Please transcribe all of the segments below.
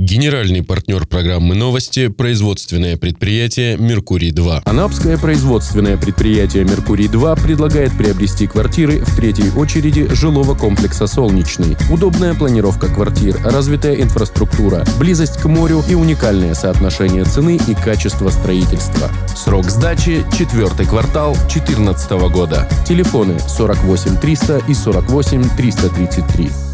Генеральный партнер программы «Новости» – производственное предприятие «Меркурий-2». Анапское производственное предприятие «Меркурий-2» предлагает приобрести квартиры в третьей очереди жилого комплекса «Солнечный». Удобная планировка квартир, развитая инфраструктура, близость к морю и уникальное соотношение цены и качества строительства. Срок сдачи – четвертый квартал 2014 года. Телефоны 48 300 и 48 333.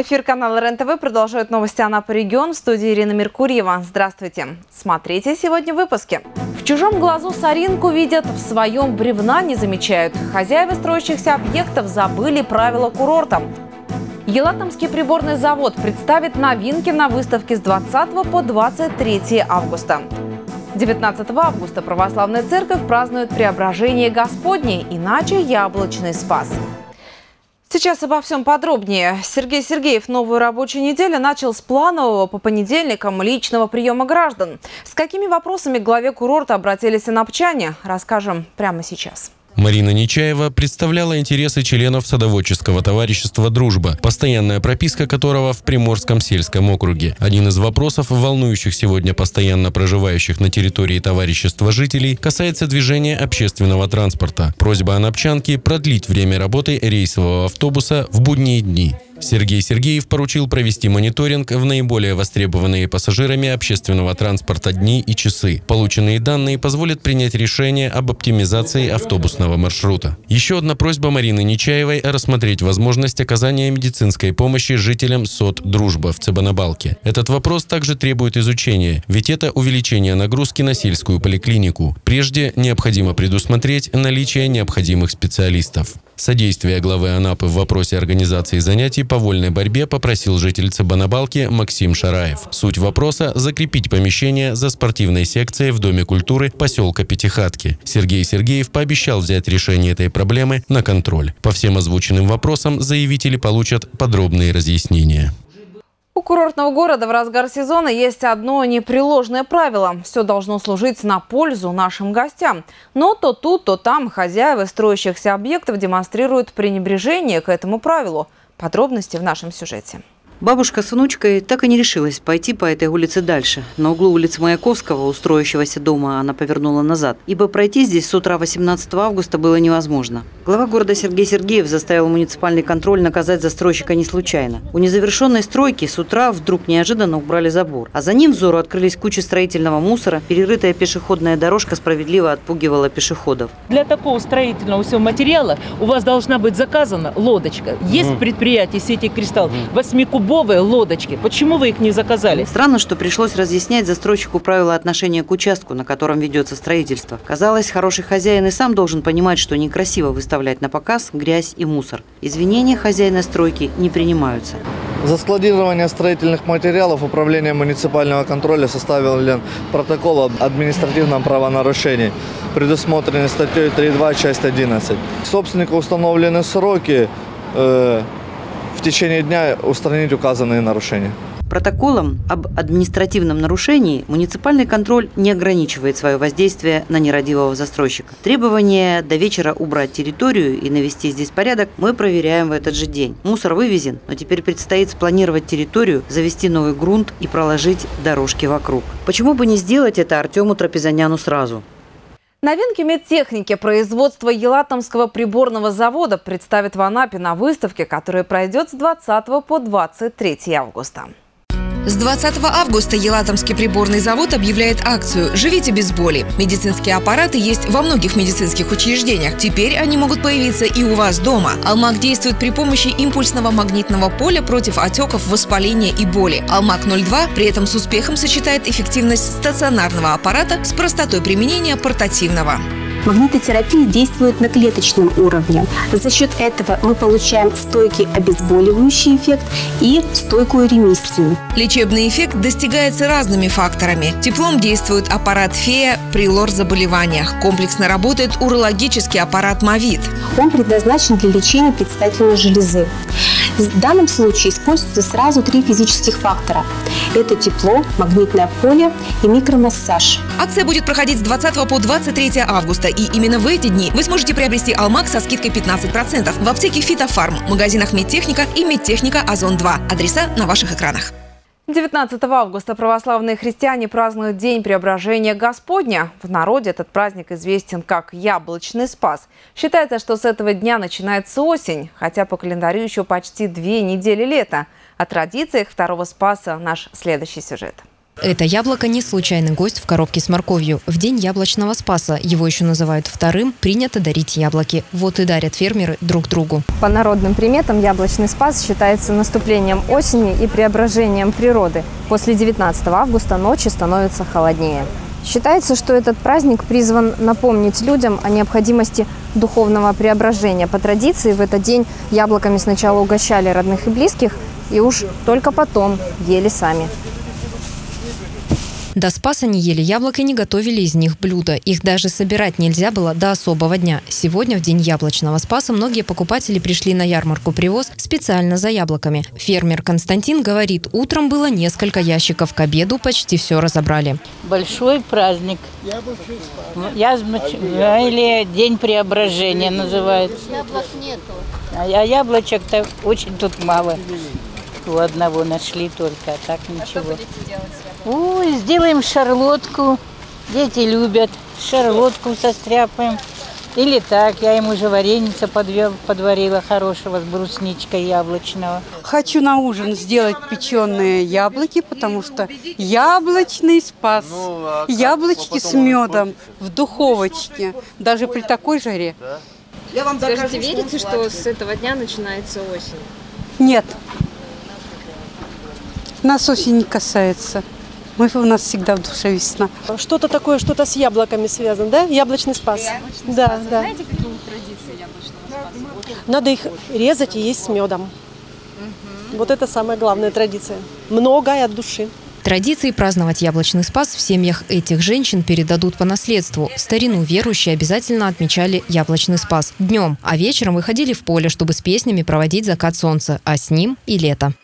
Эфир канала РЕН-ТВ продолжает новости Анапа регион. В студии Ирина Меркурьева. Здравствуйте. Смотрите сегодня в выпуске. В чужом глазу соринку видят, в своем бревна не замечают. Хозяева строящихся объектов забыли правила курорта. Елатомский приборный завод представит новинки на выставке с 20 по 23 августа. 19 августа Православная Церковь празднует Преображение Господне, иначе Яблочный Спас. Сейчас обо всем подробнее. Сергей Сергеев новую рабочую неделю начал с планового по понедельникам личного приема граждан. С какими вопросами к главе курорта обратились инопчане, расскажем прямо сейчас. Марина Нечаева представляла интересы членов садоводческого товарищества «Дружба», постоянная прописка которого в Приморском сельском округе. Один из вопросов, волнующих сегодня постоянно проживающих на территории товарищества жителей, касается движения общественного транспорта. Просьба анапчанки продлить время работы рейсового автобуса в будние дни. Сергей Сергеев поручил провести мониторинг в наиболее востребованные пассажирами общественного транспорта дни и часы. Полученные данные позволят принять решение об оптимизации автобусного маршрута. Еще одна просьба Марины Нечаевой – рассмотреть возможность оказания медицинской помощи жителям СОТ «Дружба» в Цыбанабалке. Этот вопрос также требует изучения, ведь это увеличение нагрузки на сельскую поликлинику. Прежде необходимо предусмотреть наличие необходимых специалистов. Содействие главы Анапы в вопросе организации занятий по вольной борьбе попросил житель Цыбанабалки Максим Шараев. Суть вопроса – закрепить помещение за спортивной секцией в Доме культуры поселка Пятихатки. Сергей Сергеев пообещал взять решение этой проблемы на контроль. По всем озвученным вопросам заявители получат подробные разъяснения. У курортного города в разгар сезона есть одно непреложное правило. Все должно служить на пользу нашим гостям. Но то тут, то там хозяева строящихся объектов демонстрируют пренебрежение к этому правилу. Подробности в нашем сюжете. Бабушка с внучкой так и не решилась пойти по этой улице дальше. На углу улицы Маяковского, устроившегося дома, она повернула назад, ибо пройти здесь с утра 18 августа было невозможно. Глава города Сергей Сергеев заставил муниципальный контроль наказать застройщика не случайно. У незавершенной стройки с утра вдруг неожиданно убрали забор, а за ним взору открылись кучи строительного мусора, перерытая пешеходная дорожка справедливо отпугивала пешеходов. Для такого строительного всего материала у вас должна быть заказана лодочка. Есть в предприятии сети «Кристалл» 8 кубов дубовые лодочки. Почему вы их не заказали? Странно, что пришлось разъяснять застройщику правила отношения к участку, на котором ведется строительство. Казалось, хороший хозяин и сам должен понимать, что некрасиво выставлять на показ грязь и мусор. Извинения хозяина стройки не принимаются. За складирование строительных материалов управление муниципального контроля составил протокол об административном правонарушении, предусмотренный статьей 3.2, часть 11. Собственнику установлены сроки э, в течение дня устранить указанные нарушения. Протоколом об административном нарушении муниципальный контроль не ограничивает свое воздействие на нерадивого застройщика. Требование до вечера убрать территорию и навести здесь порядок мы проверяем в этот же день. Мусор вывезен, но теперь предстоит спланировать территорию, завести новый грунт и проложить дорожки вокруг. Почему бы не сделать это Артему Трапезаняну сразу? Новинки медтехники производства Елатомского приборного завода представят в Анапе на выставке, которая пройдет с 20 по 23 августа. С 20 августа Елатомский приборный завод объявляет акцию «Живите без боли». Медицинские аппараты есть во многих медицинских учреждениях. Теперь они могут появиться и у вас дома. Алмак действует при помощи импульсного магнитного поля против отеков, воспаления и боли. Алмак-02 при этом с успехом сочетает эффективность стационарного аппарата с простотой применения портативного. Магнитотерапия действует на клеточном уровне. За счет этого мы получаем стойкий обезболивающий эффект и стойкую ремиссию. Лечебный эффект достигается разными факторами. Теплом действует аппарат ФЕА при лор-заболеваниях. Комплексно работает урологический аппарат МОВИД. Он предназначен для лечения предстательной железы. В данном случае используются сразу три физических фактора. Это тепло, магнитное поле и микромассаж. Акция будет проходить с 20 по 23 августа, и именно в эти дни вы сможете приобрести Алмак со скидкой 15% в аптеке Фитофарм, магазинах Медтехника и Медтехника Озон-2. Адреса на ваших экранах. 19 августа православные христиане празднуют День Преображения Господня. В народе этот праздник известен как Яблочный Спас. Считается, что с этого дня начинается осень, хотя по календарю еще почти две недели лета. О традициях второго Спаса наш следующий сюжет. Это яблоко не случайный гость в коробке с морковью. В день яблочного спаса, его еще называют вторым, принято дарить яблоки. Вот и дарят фермеры друг другу. По народным приметам яблочный спас считается наступлением осени и преображением природы. После 19 августа ночи становятся холоднее. Считается, что этот праздник призван напомнить людям о необходимости духовного преображения. По традиции в этот день яблоками сначала угощали родных и близких, и уж только потом ели сами. До Спаса не ели яблок и не готовили из них блюда. Их даже собирать нельзя было до особого дня. Сегодня, в день яблочного Спаса, многие покупатели пришли на ярмарку «Привоз» специально за яблоками. Фермер Константин говорит, утром было несколько ящиков, к обеду почти все разобрали. Большой праздник. Яблоч... Или День преображения называется. Яблок нету. А яблочек-то очень тут мало. У одного нашли только, а так ничего. Ой, сделаем шарлотку. Дети любят. Шарлотку состряпаем. Или так, я ему уже вареница подвел, подварила хорошего с брусничкой яблочного. Хочу на ужин сделать печеные яблоки, потому что яблочный спас. Яблочки с медом в духовочке, даже при такой жаре. Я вам Скажите, верите, что с этого дня начинается осень? Нет. Нас осень не касается. Мы, у нас всегда в душе весна. Что-то такое, что-то с яблоками связано, да? Яблочный спас. Яблочный да, спас. да. Знаете, какие традиции яблочного спаса? Надо их резать и есть с медом. Угу. Вот это самая главная традиция. Многое от души. Традиции праздновать яблочный спас в семьях этих женщин передадут по наследству. В старину верующие обязательно отмечали яблочный спас днем, а вечером выходили в поле, чтобы с песнями проводить закат солнца, а с ним и лето.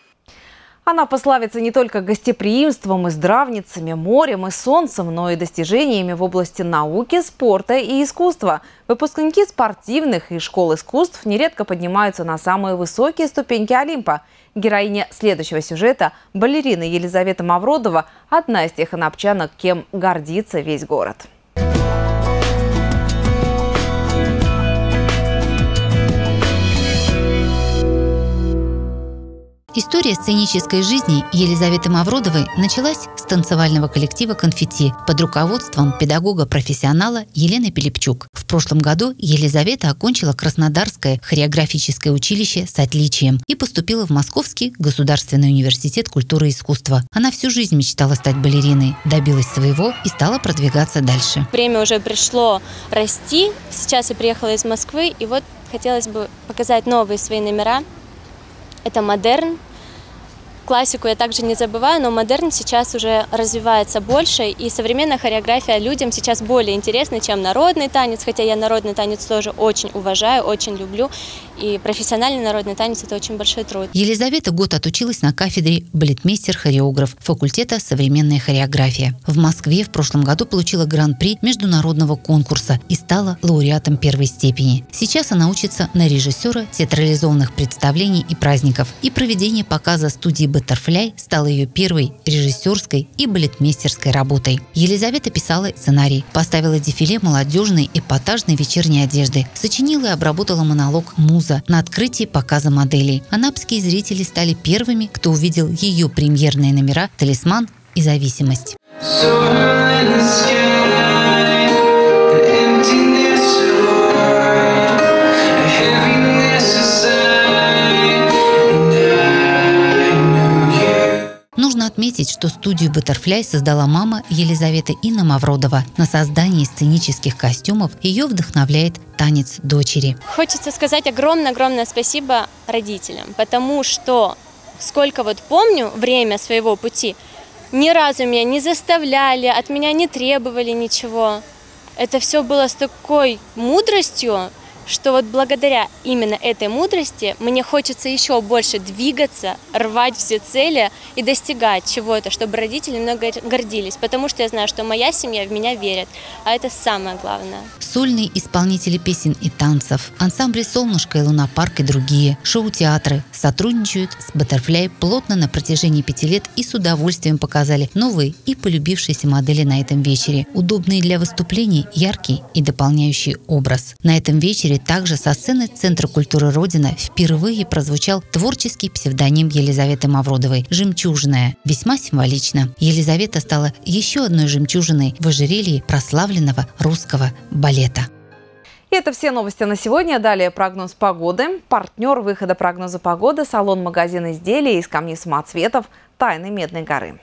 Она пославится не только гостеприимством и здравницами, морем и солнцем, но и достижениями в области науки, спорта и искусства. Выпускники спортивных и школ искусств нередко поднимаются на самые высокие ступеньки Олимпа. Героиня следующего сюжета – балерина Елизавета Мавродова – одна из тех инопчанок, кем гордится весь город. История сценической жизни Елизаветы Мавродовой началась с танцевального коллектива «Конфетти» под руководством педагога-профессионала Елены Пилипчук. В прошлом году Елизавета окончила Краснодарское хореографическое училище с отличием и поступила в Московский государственный университет культуры и искусства. Она всю жизнь мечтала стать балериной, добилась своего и стала продвигаться дальше. Время уже пришло расти. Сейчас я приехала из Москвы, и вот хотелось бы показать новые свои номера. Это модерн, Классику я также не забываю, но модерн сейчас уже развивается больше, и современная хореография людям сейчас более интересна, чем народный танец, хотя я народный танец тоже очень уважаю, очень люблю, и профессиональный народный танец – это очень большой труд. Елизавета год отучилась на кафедре балетмейстер-хореограф факультета «Современная хореография». В Москве в прошлом году получила гран-при международного конкурса и стала лауреатом первой степени. Сейчас она учится на режиссера театрализованных представлений и праздников, и проведение показа студии «Баттерфляй» стало ее первой режиссерской и балетмейстерской работой. Елизавета писала сценарий, поставила дефиле молодежной эпатажной вечерней одежды, сочинила и обработала монолог «Муза» на открытии показа моделей. Анапские зрители стали первыми, кто увидел ее премьерные номера «Талисман» и «Зависимость». Отметить, что студию «Баттерфляй» создала мама Елизавета Инна Мавродова. На создании сценических костюмов ее вдохновляет танец дочери. Хочется сказать огромное-огромное спасибо родителям, потому что сколько вот помню время своего пути, ни разу меня не заставляли, от меня не требовали ничего. Это все было с такой мудростью, что вот благодаря именно этой мудрости мне хочется еще больше двигаться, рвать все цели и достигать чего-то, чтобы родители много гордились, потому что я знаю, что моя семья в меня верит, а это самое главное. Сольные исполнители песен и танцев, ансамбли «Солнышко» и «Луна-парк» и другие, шоу-театры сотрудничают с Butterfly плотно на протяжении пяти лет и с удовольствием показали новые и полюбившиеся модели на этом вечере, удобные для выступлений, яркий и дополняющий образ. На этом вечере Питере также со сцены Центра культуры Родина впервые прозвучал творческий псевдоним Елизаветы Мавродовой «Жемчужная». Весьма символично. Елизавета стала еще одной жемчужиной в ожерелье прославленного русского балета. И это все новости на сегодня. Далее прогноз погоды. Партнер выхода прогноза погоды – салон-магазин изделий из камней самоцветов «Тайны Медной горы».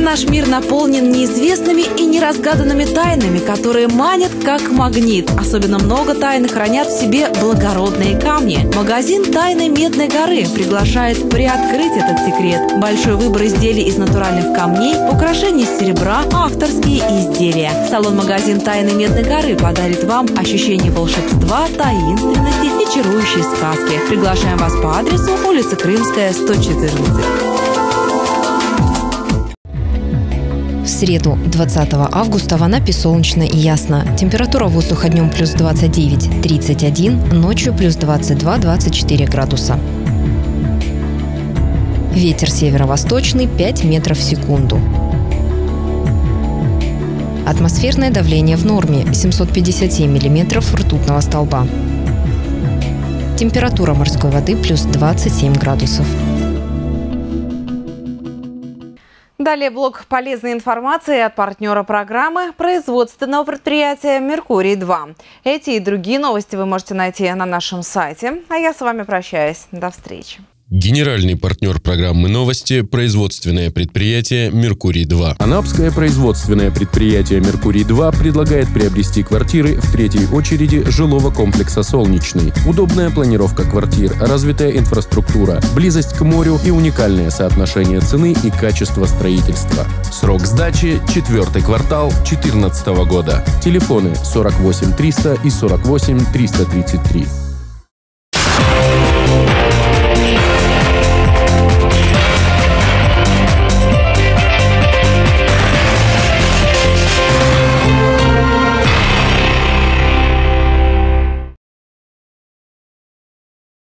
Наш мир наполнен неизвестными и неразгаданными тайнами, которые манят как магнит. Особенно много тайн хранят в себе благородные камни. Магазин «Тайны Медной горы» приглашает приоткрыть этот секрет. Большой выбор изделий из натуральных камней, украшений из серебра, авторские изделия. Салон-магазин «Тайны Медной горы» подарит вам ощущение волшебства, таинственности и чарующей сказки. Приглашаем вас по адресу улица Крымская, 114. Среду, 20 августа, в Анапе солнечно и ясно. Температура воздуха днем плюс 29-31, ночью плюс 22-24 градуса. Ветер северо-восточный 5 метров в секунду. Атмосферное давление в норме 757 миллиметров ртутного столба. Температура морской воды плюс 27 градусов. Далее блок полезной информации от партнера программы производственного предприятия «Меркурий-2». Эти и другие новости вы можете найти на нашем сайте. А я с вами прощаюсь. До встречи. Генеральный партнер программы «Новости» – производственное предприятие «Меркурий-2». Анапское производственное предприятие «Меркурий-2» предлагает приобрести квартиры в третьей очереди жилого комплекса «Солнечный». Удобная планировка квартир, развитая инфраструктура, близость к морю и уникальное соотношение цены и качества строительства. Срок сдачи – четвертый квартал 2014 года. Телефоны 48 300 и 48 333.